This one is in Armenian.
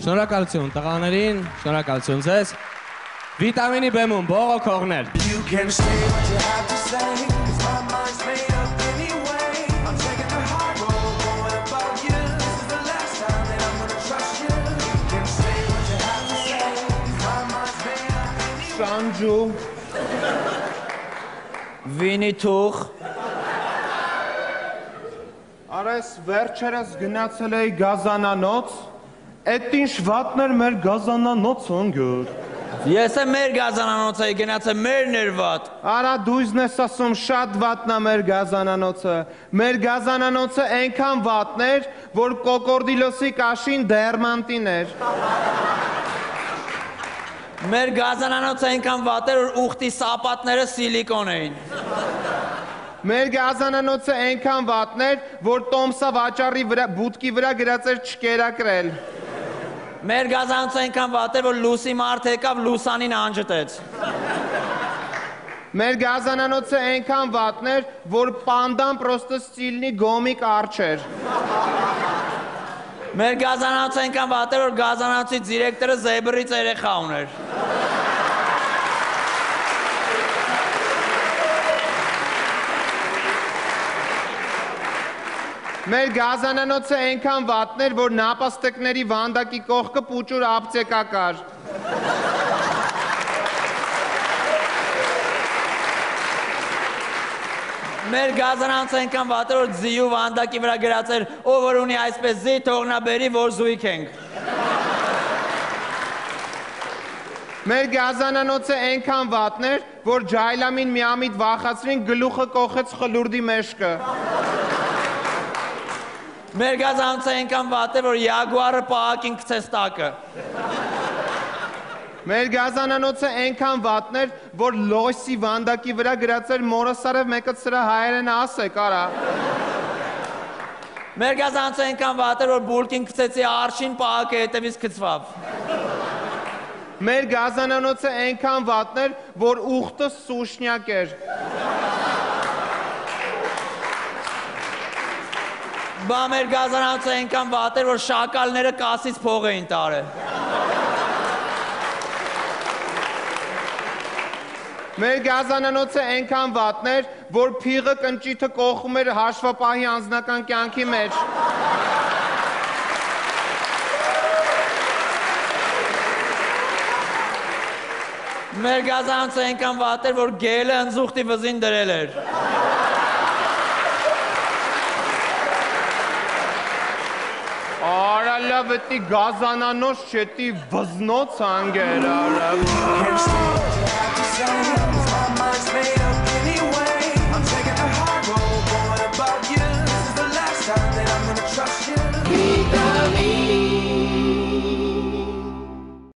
Շնորհակալություն տղաներին, շնորհակալություն ձեզ։ Վիտամինի բեմում բողոք հողներ։ You can say what you have to say, 'cause my mind's made up. Շանջու Վինի թուղ, Արես վերջերս գնացել էի գազանանոց Էդ ինչ վատներ մեր գազանանոց ընգյուր ես եմ մեր գազանանոցը գնացել մեր ներվատ։ Արա դույզն ես ասում շատ վատնա մեր գազանանոցը Մեր գազանանոցը այնքան վատներ, որ կոկորդիլոսի կաշին դերմանտին էր Մեր գազանանոցը այնքան վատ էր, որ ուխտի սապատները սիլիկոն էին։ Մեր գազանանոցը այնքան վատներ, որ Տոմսա վաճառի վրա բուտկի վրա գրած էր չկերակրել Մեր գազանոցը այնքան վատ էր, որ լուսի մարդ եկավ լուսանին անջտեց։ Մեր գազանանոցը այնքան վատներ, որ պանդան պրոստը ստիլնի գոմիկ արջեր Մեր գազանոցը այնքան վատ էր, որ գազանոցի դիրեկտորը զեբրից երեխա ուներ։ Մեր գազանանոցը այնքան վատներ, որ նապաստակների վանդակի կողքը պուճուր ապծեկա կար։ Մեր գազանոցը այնքան վատ էր, որ ձիու վանդակի վրա գրած էր, ով որ ունի այսպես ձի, թողնա բերի, որ զույգ ենք։ Մեր գազանանոցը այնքան վատներ, որ ջայլամին միամիտ վախացրին գլուխը կողեց խլուրդի մեշկը։ Մեր գազանոցը այնքան վատ էր, որ յագուարը պահակին գցեց տակը։ Մեր գազանանոցը այնքան վատներ, որ լոսի վանդակի վրա գրած էր մորոսարև մեկը սրա հայերեն ասե, կարա։ Մեր գազանոցը այնքան վատ էր, որ բուլկին գցեցի արշին պահակը հետևից գծվավ։ Մեր գազանանոցը այնքան վատներ, որ ուխտը սուշնյակ էր։ Բա մեր գազանոցը այնքան վատ էր, որ շակալները կասից փող էին տարել։ Մեր գազանանոցը այնքան վատներ, որ փիղը կնճիթը կողում էր հաշվապահի անձնական կյանքի մեջ։ Մեր գազանոցը այնքան վատ էր, որ գելը ընձուղտի վզին դրել էր։ Արա լավ էտի գազանանոց չետի վզնոց անգեր,